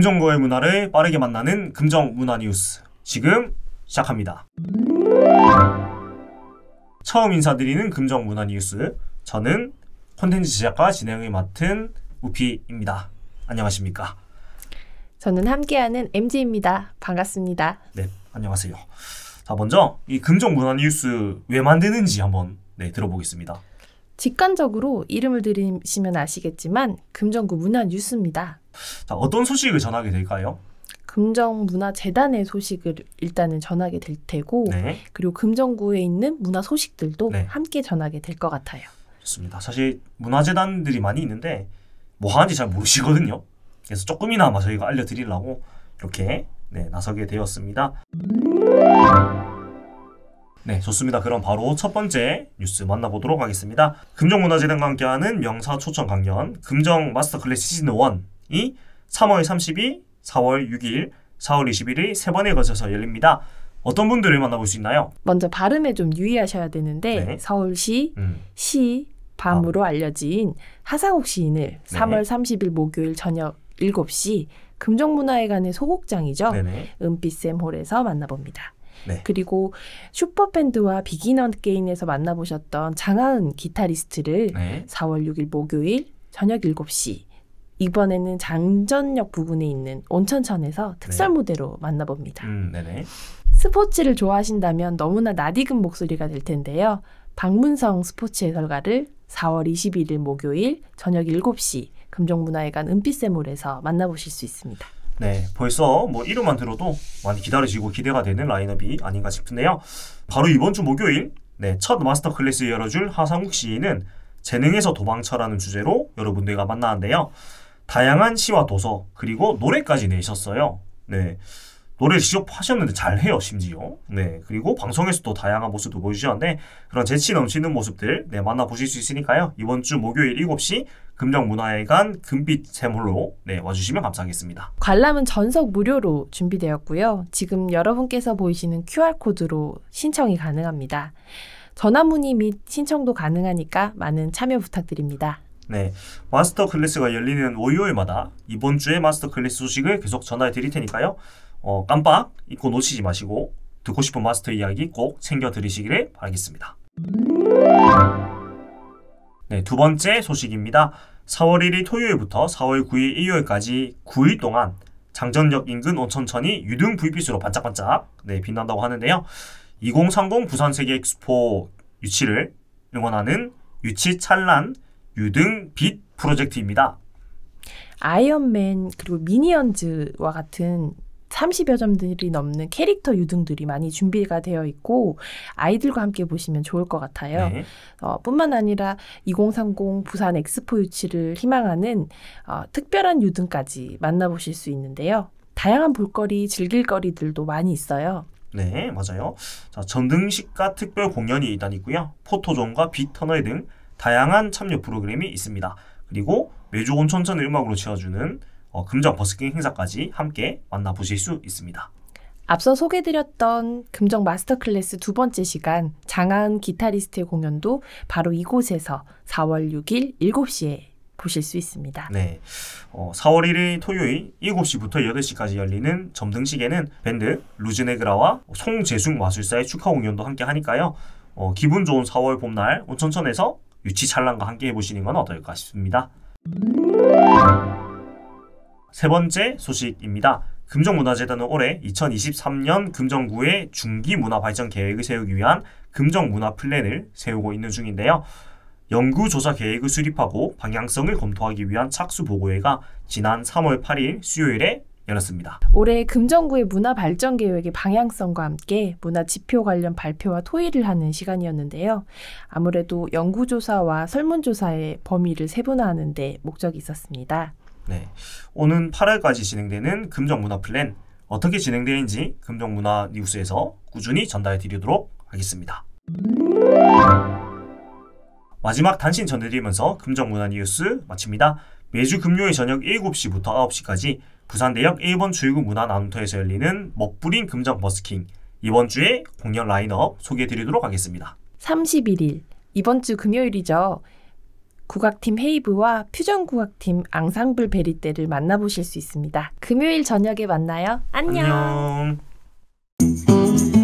금정고의 문화를 빠르게 만나는 금정 문화 뉴스 지금 시작합니다. 처음 인사드리는 금정 문화 뉴스 저는 콘텐츠 제작과 진행을 맡은 우피입니다. 안녕하십니까? 저는 함께하는 MG입니다. 반갑습니다. 네, 안녕하세요. 자, 먼저 이 금정 문화 뉴스 왜 만드는지 한번 네, 들어보겠습니다. 직관적으로 이름을 들으시면 아시겠지만 금정구 문화 뉴스입니다. 자, 어떤 소식을 전하게 될까요? 금정문화재단의 소식을 일단은 전하게 될 테고 네, 그리고 금정구에 있는 문화 소식들도 네. 함께 전하게 될 것 같아요. 좋습니다. 사실 문화재단들이 많이 있는데 뭐 하는지 잘 모르시거든요. 그래서 조금이나마 저희가 알려드리려고 이렇게 네, 나서게 되었습니다. 네, 좋습니다. 그럼 바로 첫 번째 뉴스 만나보도록 하겠습니다. 금정문화재단과 함께하는 명사 초청 강연 금정 마스터 클래스 시즌 1이 3월 30일, 4월 6일, 4월 21일 세 번에 걸쳐서 열립니다. 어떤 분들을 만나볼 수 있나요? 먼저 발음에 좀 유의하셔야 되는데 네. 서울시 음, 시 밤으로 알려진 하상욱 시인을 네. 3월 30일 목요일 저녁 7시 금정문화회관의 소극장이죠. 네네. 은빛샘 홀에서 만나봅니다. 네. 그리고 슈퍼밴드와 비기너 게인에서 만나보셨던 장하은 기타리스트를 네. 4월 6일 목요일 저녁 7시 이번에는 장전역 부근에 있는 온천천에서 특설 네. 무대로 만나봅니다. 음. 스포츠를 좋아하신다면 너무나 낯익은 목소리가 될 텐데요. 박문성 스포츠 해설가를 4월 21일 목요일 저녁 7시 금정문화회관 은빛샘홀에서 만나보실 수 있습니다. 네, 벌써 뭐 이름만 들어도 많이 기다려지고 기대가 되는 라인업이 아닌가 싶은데요. 바로 이번 주 목요일, 네, 첫 마스터 클래스 열어줄 하상욱 시인은 재능에서 도망쳐라는 주제로 여러분들과 만나는데요. 다양한 시와 도서 그리고 노래까지 내셨어요. 네. 노래 직접 하셨는데 잘해요 심지어 네 그리고 방송에서도 다양한 모습도 보여주셨는데 그런 재치 넘치는 모습들 네 만나보실 수 있으니까요 이번 주 목요일 7시 금정문화회관 금빛 샘홀로 네 와주시면 감사하겠습니다 관람은 전석 무료로 준비되었고요. 지금 여러분께서 보이시는 QR코드로 신청이 가능합니다. 전화 문의 및 신청도 가능하니까 많은 참여 부탁드립니다. 네 마스터 클래스가 열리는 월요일마다 이번 주의 마스터 클래스 소식을 계속 전화해 드릴 테니까요 어, 깜빡 잊고 놓치지 마시고 듣고 싶은 마스터 이야기 꼭 챙겨 들으시기를 바라겠습니다 네, 두 번째 소식입니다. 4월 1일 토요일부터 4월 9일 일요일까지 9일 동안 장전역 인근 온천천이 유등 불빛으로 반짝반짝 네, 빛난다고 하는데요. 2030 부산 세계 엑스포 유치를 응원하는 유치 찬란 유등 빛 프로젝트입니다. 아이언맨 그리고 미니언즈와 같은 30여 점들이 넘는 캐릭터 유등들이 많이 준비가 되어 있고 아이들과 함께 보시면 좋을 것 같아요. 네, 어, 뿐만 아니라 2030 부산 엑스포 유치를 희망하는 어, 특별한 유등까지 만나보실 수 있는데요. 다양한 볼거리, 즐길거리들도 많이 있어요. 네, 맞아요. 자, 점등식과 특별 공연이 일단 있고요. 포토존과 빛 터널 등 다양한 참여 프로그램이 있습니다. 그리고 매주 온천천을 음악으로 채워주는 어, 금정 버스킹 행사까지 함께 만나보실 수 있습니다. 앞서 소개드렸던 금정 마스터 클래스 두 번째 시간 장하은 기타리스트의 공연도 바로 이곳에서 4월 6일 7시에 보실 수 있습니다. 네. 어, 4월 1일 토요일 7시부터 8시까지 열리는 점등식에는 밴드 루즈네그라와 송재숙 마술사의 축하 공연도 함께 하니까요. 어, 기분 좋은 4월 봄날 온천천에서 유치 찬란과 함께 해보시는 건 어떨까 싶습니다. 세 번째 소식입니다. 금정문화재단은 올해 2023년 금정구의 중기문화 발전 계획을 세우기 위한 금정문화 플랜을 세우고 있는 중인데요. 연구조사 계획을 수립하고 방향성을 검토하기 위한 착수 보고회가 지난 3월 8일 수요일에 열렸습니다. 올해 금정구의 문화 발전 계획의 방향성과 함께 문화 지표 관련 발표와 토의를 하는 시간이었는데요. 아무래도 연구조사와 설문조사의 범위를 세분화하는 데 목적이 있었습니다. 네. 오는 8월까지 진행되는 금정문화 플랜 어떻게 진행되는지 금정문화 뉴스에서 꾸준히 전달해 드리도록 하겠습니다. 마지막 단신 전해드리면서 금정문화 뉴스 마칩니다. 매주 금요일 저녁 7시부터 9시까지 부산대역 1번 출구 문화 나눔터에서 열리는 먹부린 금정 버스킹 이번 주에 공연 라인업 소개해 드리도록 하겠습니다. 31일 이번 주 금요일이죠. 국악팀 헤이브와 퓨전 국악팀 앙상블 베리떼를 만나보실 수 있습니다. 금요일 저녁에 만나요. 안녕. 안녕.